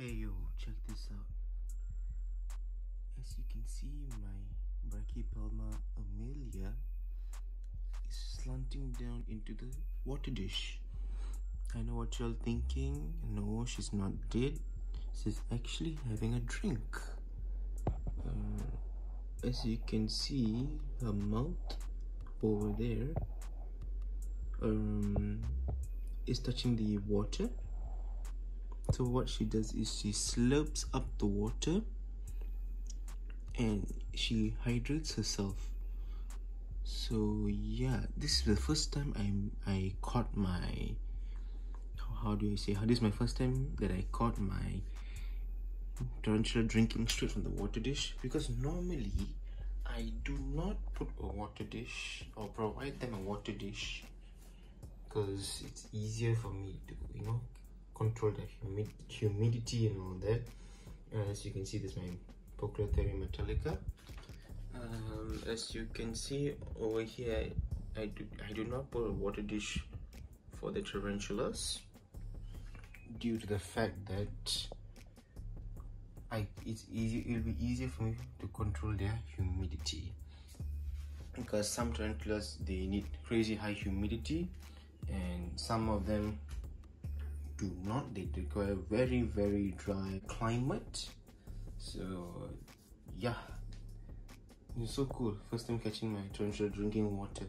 Hey yo, check this out. As you can see, my Brachypelma emilia is slanting down into the water dish. I know what you're thinking. No, she's not dead. She's actually having a drink. Uh, as you can see, her mouth over there um, is touching the water so what she does is she slurps up the water and she hydrates herself. So yeah this is the first time i i caught my how do i say? How this is my first time that i caught my tarantula drinking straight from the water dish because normally i do not put a water dish or provide them a water dish because it's easier for me to you know control the humid humidity and all that. Uh, as you can see this is my Poecilotheria metallica. Um, as you can see over here I do, I do not put a water dish for the tarantulas due to the fact that I it's easy it'll be easier for me to control their humidity. Because some tarantulas they need crazy high humidity and some of them do not. They require very very dry climate. So yeah. It's so cool. First time catching my tarantula drinking water